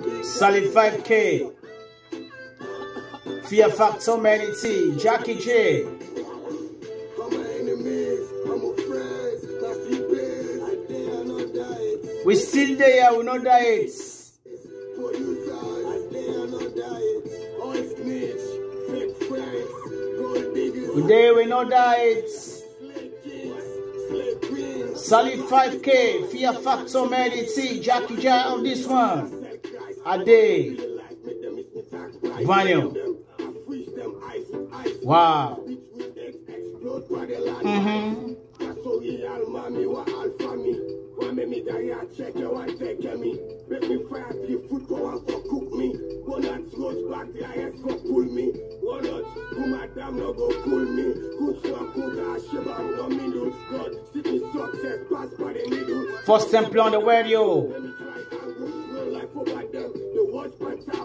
Salif 5K. Fear Factor Melody, Jackie J. We still there, we no diet. We there, we no diet. Salif 5K, Fear Factor Melody, Jackie J on this one. A day. Banyo. Wow. Mm-hmm. Make me die check you and take me. Make me fire three foot and for cook me. One not roach back the IS for pull me. One not who madam no go pull me. Cook so a cook a shiver go middle. God, see me success pass by the middle. First temple on the radio. Watch my time.